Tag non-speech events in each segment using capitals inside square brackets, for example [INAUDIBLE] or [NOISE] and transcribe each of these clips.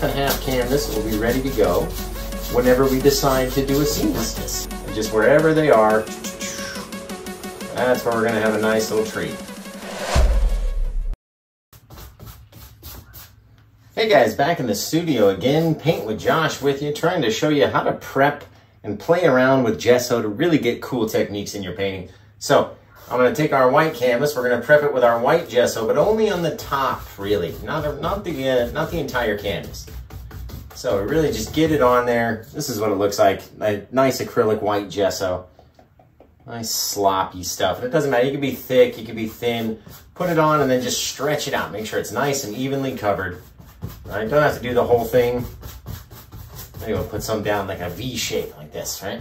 half and half canvas will be ready to go whenever we decide to do a this. And just wherever they are, that's where we're gonna have a nice little treat. Hey guys, back in the studio again, Paint with Josh with you, trying to show you how to prep and play around with gesso to really get cool techniques in your painting. So, I'm gonna take our white canvas, we're gonna prep it with our white gesso, but only on the top, really, not, not, the, uh, not the entire canvas. So really just get it on there. This is what it looks like, a nice acrylic white gesso. Nice sloppy stuff. It doesn't matter, you can be thick, you can be thin. Put it on and then just stretch it out. Make sure it's nice and evenly covered. Right? Don't have to do the whole thing. Maybe we'll put some down like a V shape like this, right?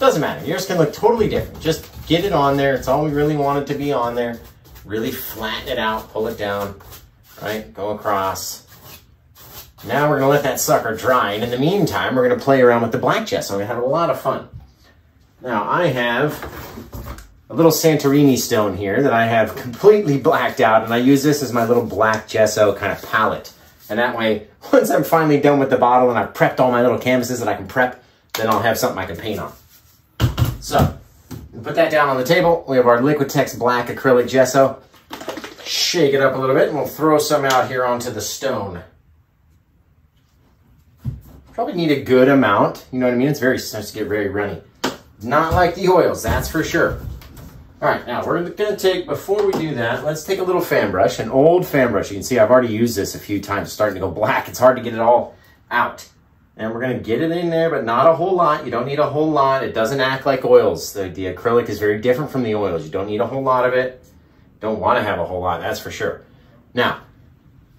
Doesn't matter. Yours can look totally different. Just get it on there. It's all we really want it to be on there. Really flatten it out, pull it down, right? Go across. Now we're gonna let that sucker dry. And in the meantime, we're gonna play around with the black gesso. Gonna have a lot of fun. Now I have a little Santorini stone here that I have completely blacked out and I use this as my little black gesso kind of palette. And that way, once I'm finally done with the bottle and I've prepped all my little canvases that I can prep, then I'll have something I can paint on. So, put that down on the table. We have our Liquitex black acrylic gesso. Shake it up a little bit and we'll throw some out here onto the stone. Probably need a good amount. You know what I mean? It's very, starts to get very runny. Not like the oils, that's for sure. All right, now we're gonna take, before we do that, let's take a little fan brush, an old fan brush. You can see I've already used this a few times, starting to go black. It's hard to get it all out. And we're gonna get it in there, but not a whole lot. You don't need a whole lot. It doesn't act like oils. The, the acrylic is very different from the oils. You don't need a whole lot of it. Don't wanna have a whole lot, that's for sure. Now,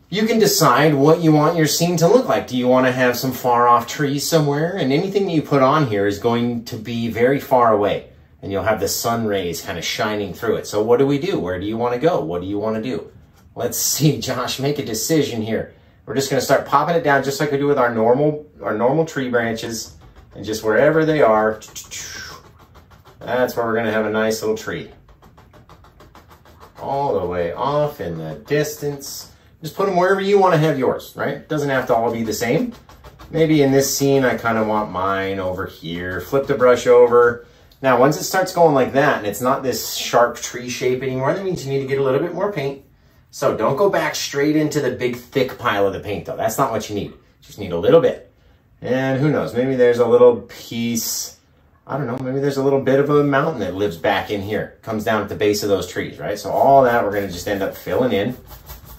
you can decide what you want your scene to look like. Do you want to have some far off trees somewhere? And anything that you put on here is going to be very far away and you'll have the sun rays kind of shining through it. So what do we do? Where do you want to go? What do you want to do? Let's see, [LAUGHS] Josh, make a decision here. We're just to start popping it down just like we do with our normal, our normal tree branches. And just wherever they are, that's where we're to have a nice little tree. All the way off in the distance. Just put them wherever you want to have yours, right? Doesn't have to all be the same. Maybe in this scene, I kind of want mine over here. Flip the brush over now, once it starts going like that and it's not this sharp tree shape anymore, that means you need to get a little bit more paint. So don't go back straight into the big thick pile of the paint though. That's not what you need. You just need a little bit. And who knows, maybe there's a little piece, I don't know, maybe there's a little bit of a mountain that lives back in here. Comes down at the base of those trees, right? So all that we're gonna just end up filling in.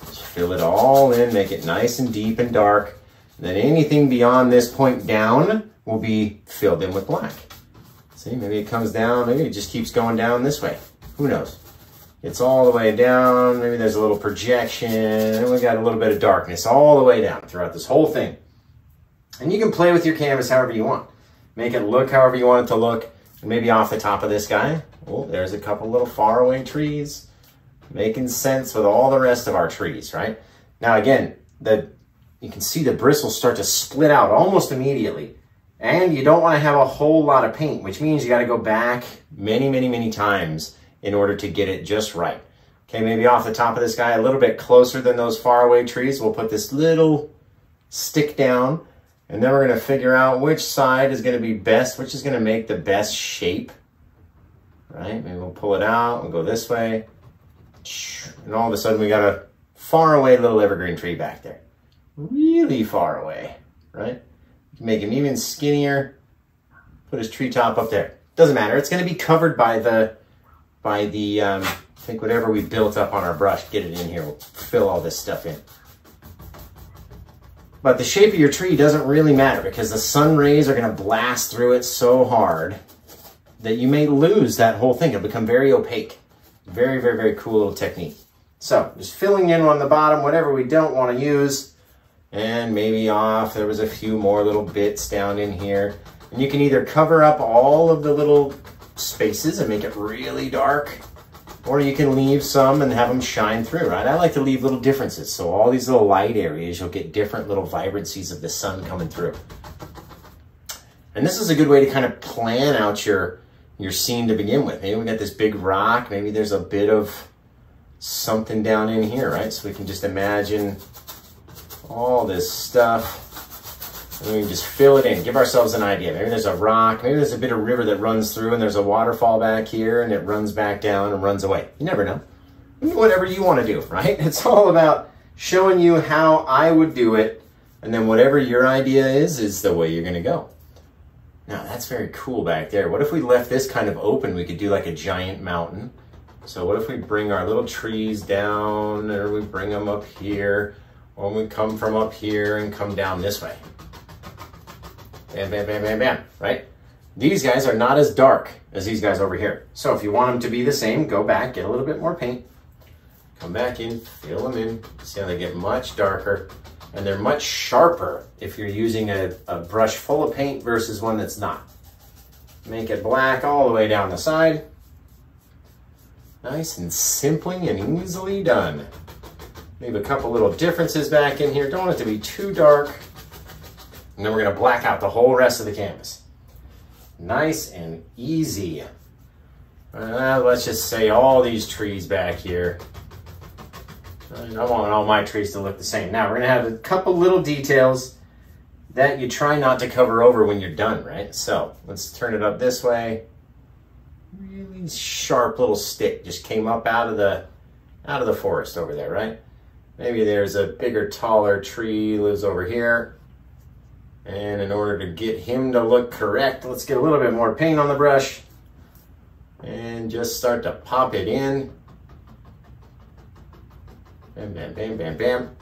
Just fill it all in, make it nice and deep and dark. Then anything beyond this point down will be filled in with black. See, maybe it comes down, maybe it just keeps going down this way. Who knows? It's all the way down, maybe there's a little projection, and we got a little bit of darkness all the way down throughout this whole thing. And you can play with your canvas however you want. Make it look however you want it to look. And maybe off the top of this guy, oh, there's a couple little faraway trees making sense with all the rest of our trees, right? Now again, the you can see the bristles start to split out almost immediately. And you don't want to have a whole lot of paint, which means you got to go back many, many, many times in order to get it just right. Okay, maybe off the top of this guy, a little bit closer than those faraway trees, we'll put this little stick down, and then we're to figure out which side is to be best, which is to make the best shape. Right? Maybe we'll pull it out, we'll go this way, and all of a sudden we got a far away little evergreen tree back there. Really far away, right? make him even skinnier. Put his treetop up there. Doesn't matter. It's to be covered by the, by the, um, I think whatever we built up on our brush. Get it in here. We'll fill all this stuff in. But the shape of your tree doesn't really matter because the sun rays are going to blast through it so hard that you may lose that whole thing. It'll become very opaque. Very, very, very cool little technique. So just filling in on the bottom, whatever we don't want to use, and maybe off. There was a few more little bits down in here. And you can either cover up all of the little spaces and make it really dark, or you can leave some and have them shine through, right? I like to leave little differences. So all these little light areas, you'll get different little vibrancies of the sun coming through. And this is a good way to kind of plan out your, your scene to begin with. Maybe we got this big rock, maybe there's a bit of something down in here, right? So we can just imagine all this stuff. And we can just fill it in, give ourselves an idea. Maybe there's a rock, maybe there's a bit of river that runs through and there's a waterfall back here and it runs back down and runs away. You never know. Whatever you want to do, right? [LAUGHS] It's all about showing you how I would do it. And then whatever your idea is, is the way you're going to go. Now that's very cool back there. What if we left this kind of open? We could do like a giant mountain. So what if we bring our little trees down or we bring them up here or we come from up here and come down this way. Bam, bam, bam, bam, bam, right? These guys are not as dark as these guys over here. So if you want them to be the same, go back, get a little bit more paint, come back in, fill them in. See how they get much darker and they're much sharper if you're using a, a brush full of paint versus one that's not. Make it black all the way down the side. Nice and simply and easily done. Leave a couple little differences back in here. Don't want it to be too dark. And then we're gonna black out the whole rest of the canvas. Nice and easy. Uh, let's just say all these trees back here. I want all my trees to look the same. Now we're gonna have a couple little details that you try not to cover over when you're done, right? So let's turn it up this way. Really sharp little stick just came up out of the out of the forest over there, right? Maybe there's a bigger, taller tree lives over here. And in order to get him to look correct, let's get a little bit more paint on the brush and just start to pop it in. Bam, bam, bam, bam, bam.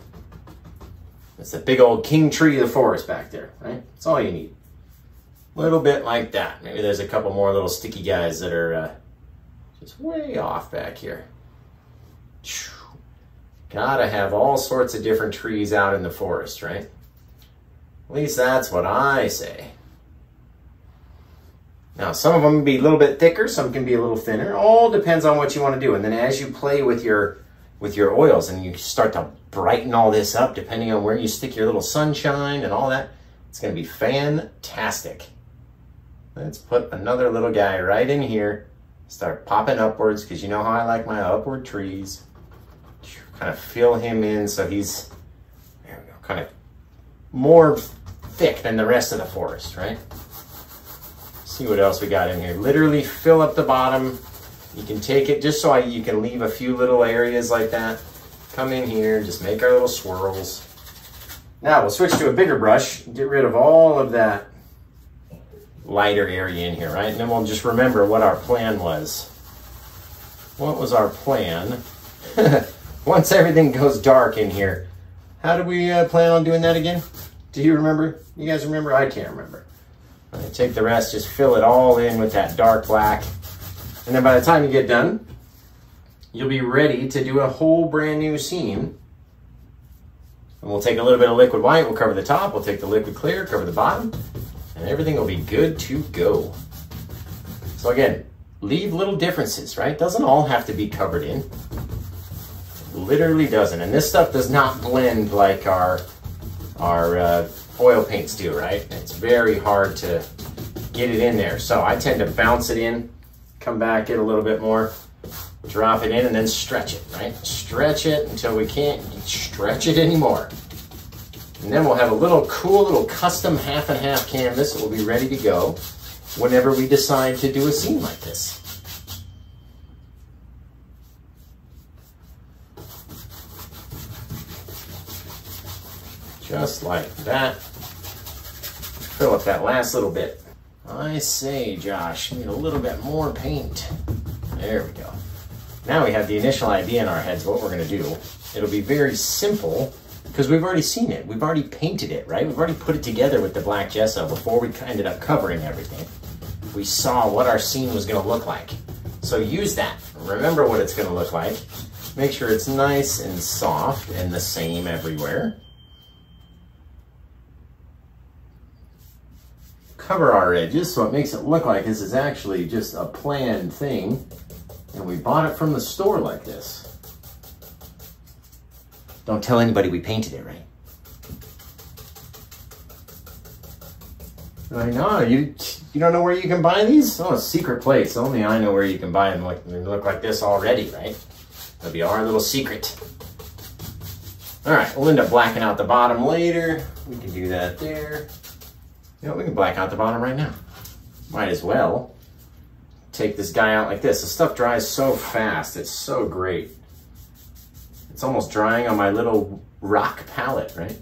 That's a big old king tree of the forest back there, right? That's all you need. A little bit like that. Maybe there's a couple more little sticky guys that are uh, just way off back here. Gotta have all sorts of different trees out in the forest, right? At least that's what I say. Now, some of them can be a little bit thicker, some can be a little thinner. All depends on what you want to do. And then as you play with your with your oils and you start to brighten all this up, depending on where you stick your little sunshine and all that, it's going to be fantastic. Let's put another little guy right in here. Start popping upwards because you know how I like my upward trees. Kind of fill him in so he's, kind of more thick than the rest of the forest, right? See what else we got in here. Literally fill up the bottom. You can take it just so I, you can leave a few little areas like that. Come in here, just make our little swirls. Now we'll switch to a bigger brush, get rid of all of that lighter area in here, right? And then we'll just remember what our plan was. What was our plan? [LAUGHS] Once everything goes dark in here, how do we uh, plan on doing that again? Do you remember? You guys remember? I can't remember. Right, take the rest, just fill it all in with that dark black. And then by the time you get done, you'll be ready to do a whole brand new scene. And we'll take a little bit of liquid white, we'll cover the top, we'll take the liquid clear, cover the bottom, and everything will be good to go. So again, leave little differences, right? Doesn't all have to be covered in. Literally doesn't. And this stuff does not blend like our our uh, oil paints do, right? It's very hard to get it in there. So I tend to bounce it in, come back, get a little bit more, drop it in, and then stretch it, right? Stretch it until we can't stretch it anymore. And then we'll have a little cool little custom half and half canvas that will be ready to go whenever we decide to do a scene like this. Just like that. Fill up that last little bit. I say, Josh, need a little bit more paint. There we go. Now we have the initial idea in our heads what we're gonna do. It'll be very simple because we've already seen it. We've already painted it, right? We've already put it together with the black gesso before we ended up covering everything. We saw what our scene was gonna look like. So use that. Remember what it's gonna look like. Make sure it's nice and soft and the same everywhere. Cover our edges so it makes it look like this is actually just a planned thing and we bought it from the store like this. Don't tell anybody we painted it, right? I know, you you don't know where you can buy these? Oh, a secret place. Only I know where you can buy them. Like, they look like this already, right? That'll be our little secret. All right, we'll end up blacking out the bottom later. We can do that there. You know, we can black out the bottom right now. Might as well take this guy out like this. The stuff dries so fast. It's so great. It's almost drying on my little rock palette, right?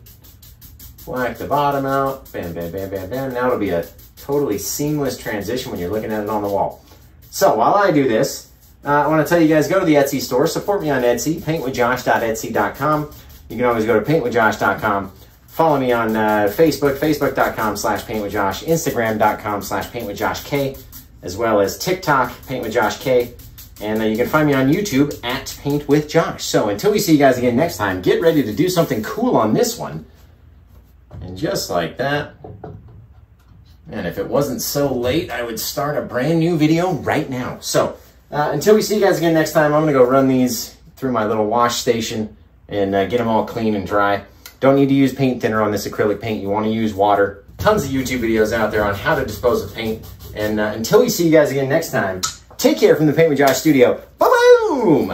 Black the bottom out. Bam, bam, bam, bam, bam. Now it'll be a totally seamless transition when you're looking at it on the wall. So while I do this, uh, I want to tell you guys, go to the Etsy store. Support me on Etsy, paintwithjosh.etsy.com. You can always go to paintwithjosh.com. Follow me on uh, Facebook, facebook.com slash paintwithjosh, instagram.com slash paintwithjoshk, as well as TikTok, paintwithjoshk. And uh, you can find me on YouTube at Paint with Josh. So until we see you guys again next time, get ready to do something cool on this one. And just like that, and if it wasn't so late, I would start a brand new video right now. So uh, until we see you guys again next time, I'm gonna go run these through my little wash station and uh, get them all clean and dry. Don't need to use paint thinner on this acrylic paint. You wanna use water. Tons of YouTube videos out there on how to dispose of paint. And uh, until we see you guys again next time, take care from the Paint with Josh studio. Bye-boom!